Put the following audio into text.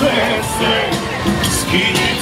moją sesę, skinice